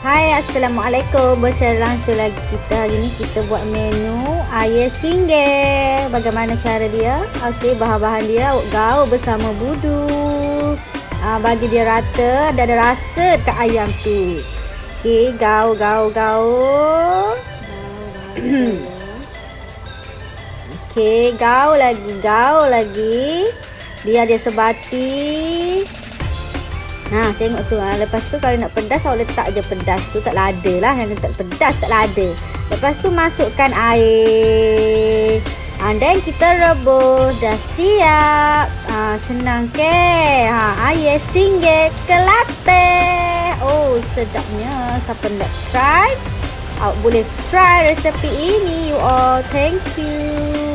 Hai Assalamualaikum. Bersama langsung lagi kita Hari ni kita buat menu Air singgir Bagaimana cara dia? Okey bahan-bahan dia Gaul bersama budu. Uh, Bagi dia rata Dan ada rasa dekat ayam tu. Okey gaul gaul gaul. Okey gaul lagi Gaul lagi. Biar dia sebati Ha, tengok tu. Ha. Lepas tu kalau nak pedas, awak letak je pedas tu. Tak lada lah. Yang tak pedas, tak lada. Lepas tu masukkan air. And then kita rebus. Dah siap. Ha, senang ke? Ha, air singgit ke latte. Oh, sedapnya. Siapa nak try? Awak boleh try resepi ini you all. Thank you.